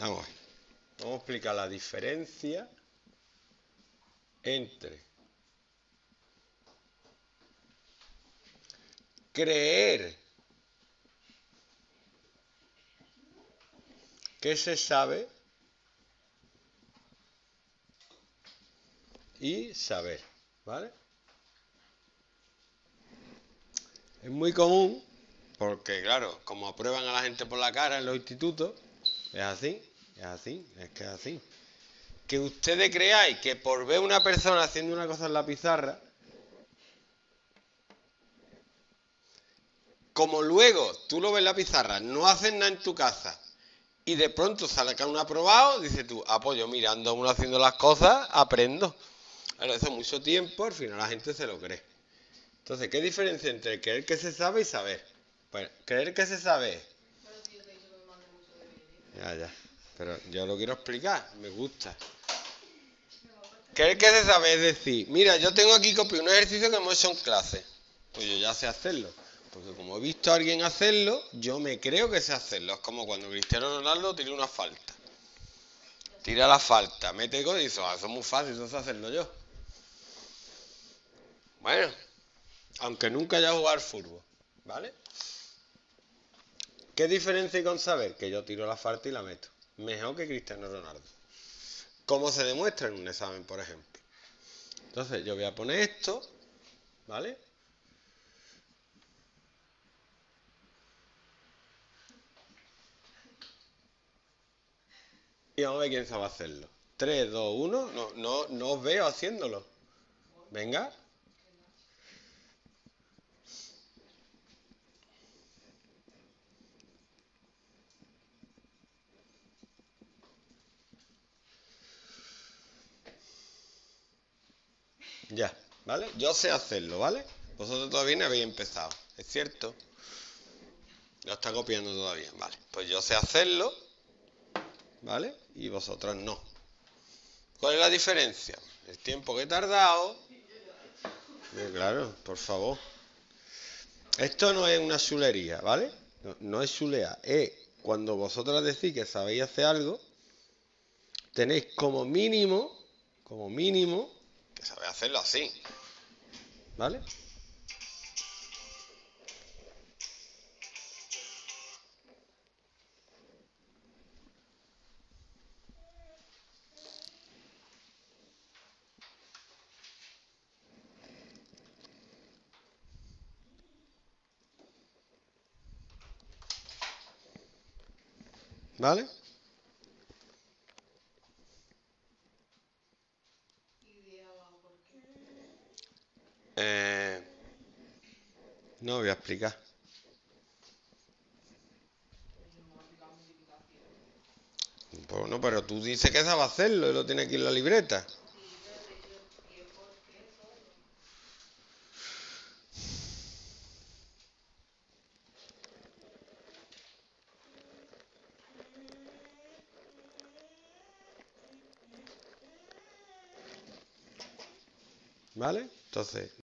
Vamos. Vamos a explicar la diferencia entre creer que se sabe y saber, ¿vale? Es muy común, porque claro, como aprueban a la gente por la cara en los institutos, es así, es así, es que es así. Que ustedes creáis que por ver una persona haciendo una cosa en la pizarra, como luego tú lo ves en la pizarra, no haces nada en tu casa y de pronto sale un aprobado, dices tú, ah, pues mirando uno haciendo las cosas, aprendo. Ahora, hace mucho tiempo, al final la gente se lo cree. Entonces, ¿qué diferencia entre creer que se sabe y saber? Pues creer que se sabe. Ya, ya. Pero yo lo quiero explicar, me gusta. Creer que se sabe es decir, mira, yo tengo aquí copiado un ejercicio que hemos hecho en clase. Pues yo ya sé hacerlo. Porque como he visto a alguien hacerlo, yo me creo que sé hacerlo. Es como cuando Cristiano Ronaldo tira una falta. Tira la falta, mete gol y dice, ah, eso es muy fácil, eso sé hacerlo yo. Bueno, aunque nunca haya jugado al fútbol, ¿vale? ¿Qué diferencia hay con saber? Que yo tiro la falta y la meto. Mejor que Cristiano Ronaldo. ¿Cómo se demuestra en un examen, por ejemplo? Entonces, yo voy a poner esto, ¿vale? Y vamos a ver quién sabe hacerlo. 3, 2, 1. No, no, no os veo haciéndolo. Venga. Ya, ¿vale? Yo sé hacerlo, ¿vale? Vosotros todavía no habéis empezado, ¿es cierto? Lo está copiando todavía, vale. Pues yo sé hacerlo, ¿vale? Y vosotros no. ¿Cuál es la diferencia? El tiempo que he tardado. claro, por favor. Esto no es una chulería, ¿vale? No, no es chulea. Es cuando vosotros decís que sabéis hacer algo, tenéis como mínimo, como mínimo, sabe hacerlo así. ¿Vale? ¿Vale? Eh, no voy a explicar. Bueno, pero tú dices que sabe hacerlo y lo tiene aquí en la libreta. ¿Vale? Entonces,